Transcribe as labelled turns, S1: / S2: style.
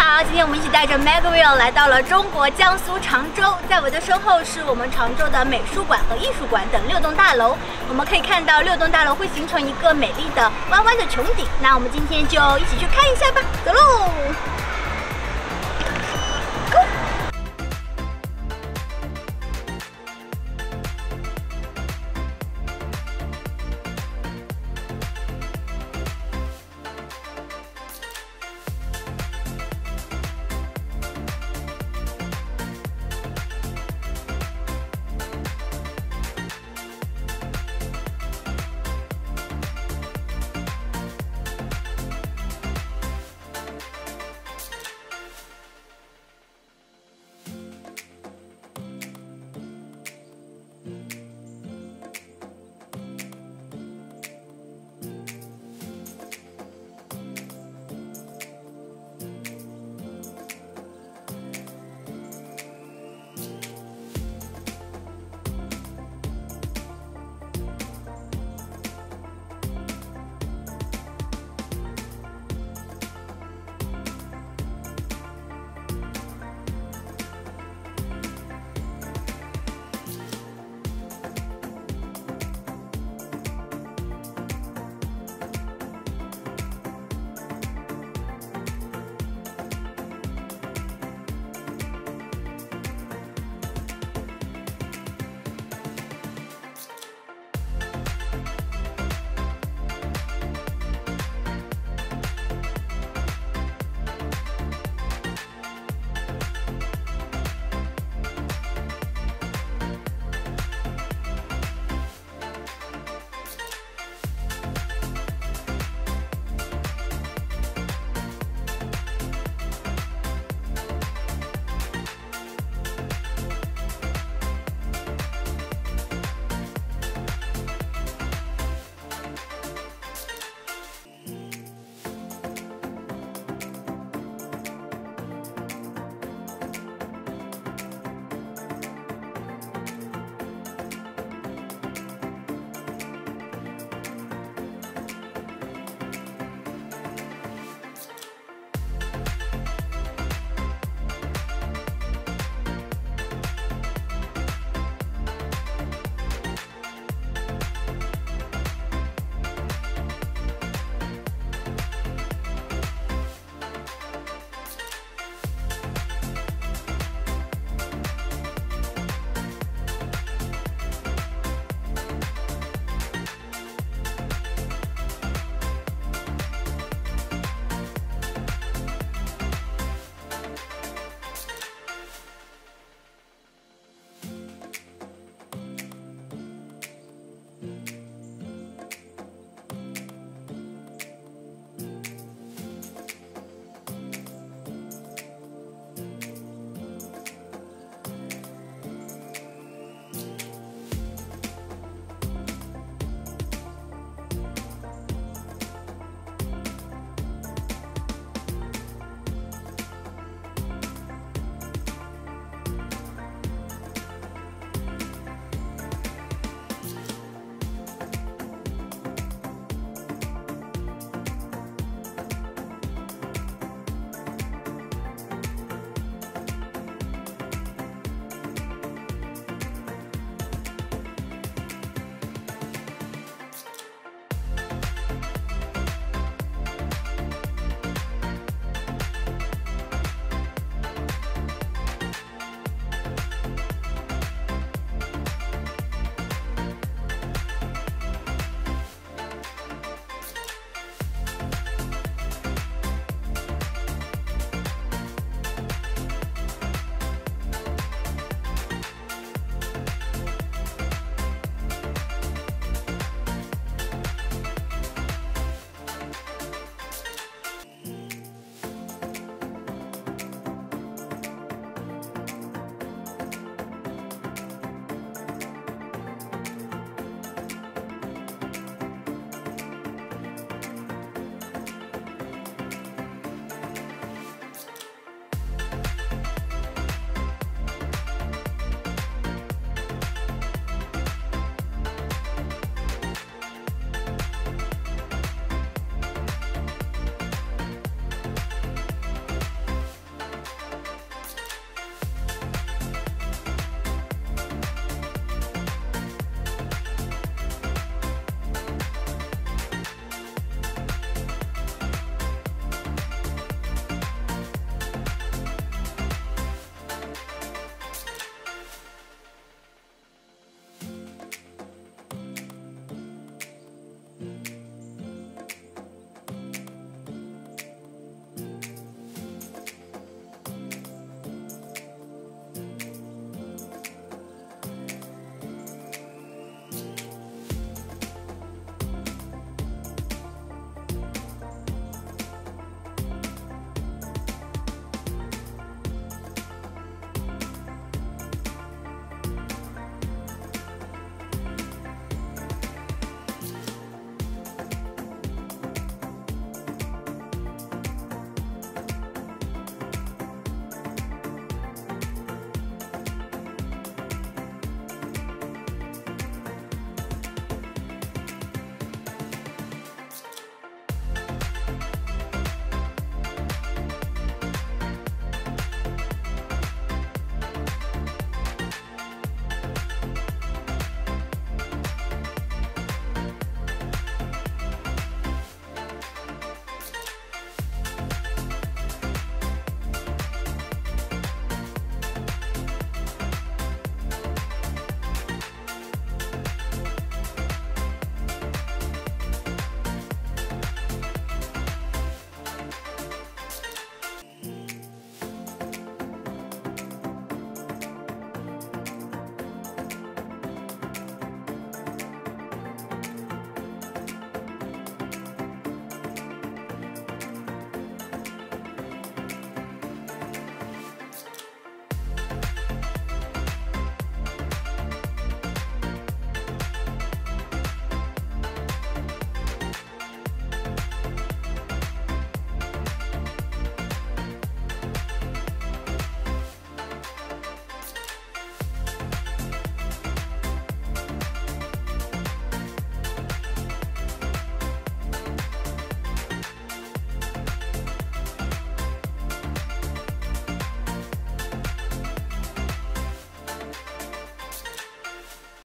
S1: 好，今天我们一起带着 Magwell 来到了中国江苏常州，在我的身后是我们常州的美术馆和艺术馆等六栋大楼。我们可以看到六栋大楼会形成一个美丽的弯弯的穹顶。那我们今天就一起去看一下吧，走喽！